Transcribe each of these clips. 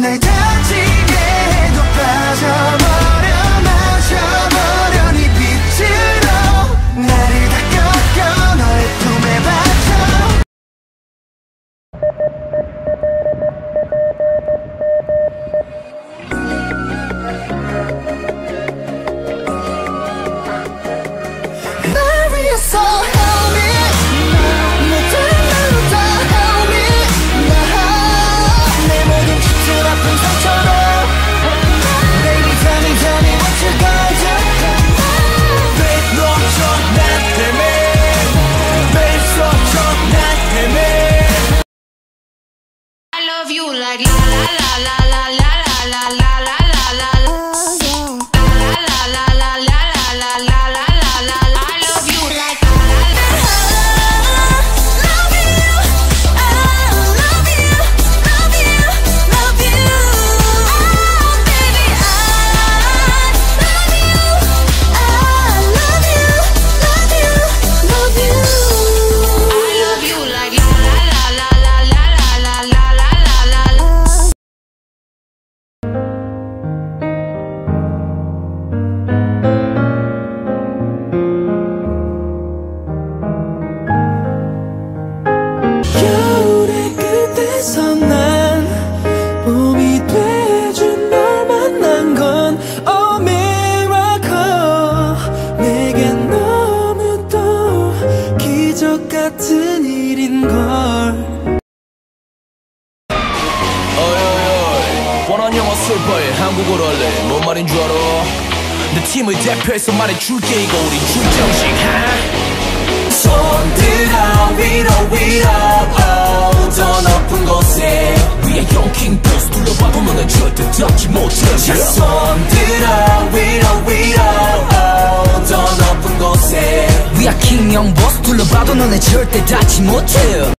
내 자. you like la la 출발 한국어로 할래. 뭔 말인 줄 알아? 내 팀을 대표해서 말해줄게 이거 우리 출정식 하? 손들어 위로 위로 oh, 더 높은 곳에 위에 영킹 보스 둘러봐보면은 절대 잡지 못해. 손들어 위로 위로 oh, 더 높은 곳에 위에 킹영 보스 둘러봐도 너네 절대 닿지 못해.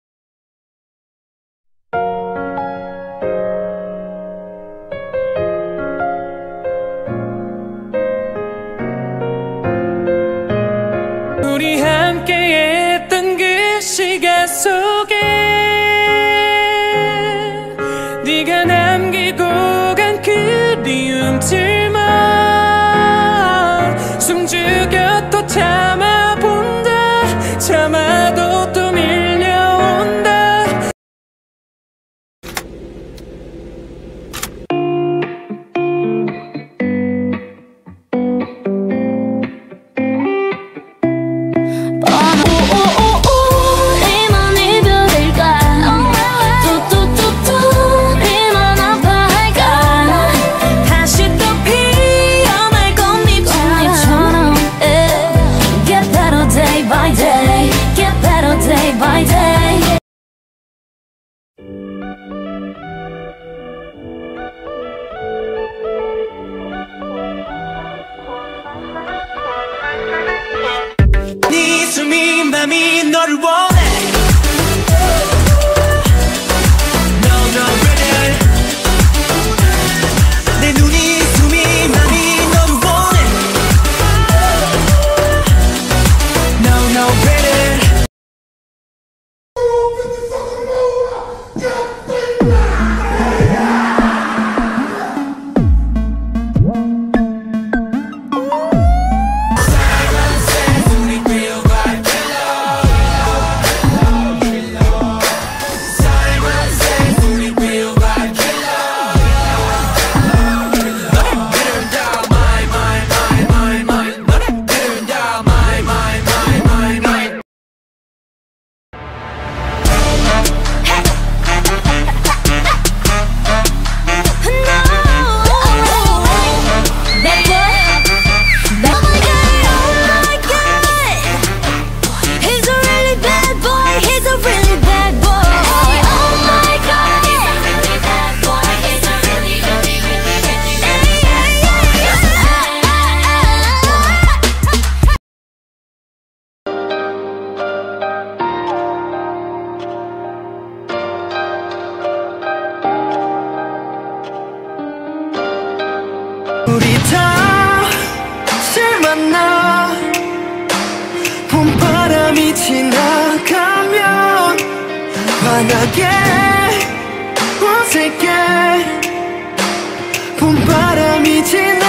속에 네가 남기고 간 그리움들 맘이 너를 원 우리 다실 만나 봄바람이 지나가면 환하게 어색해. 봄바람이 지나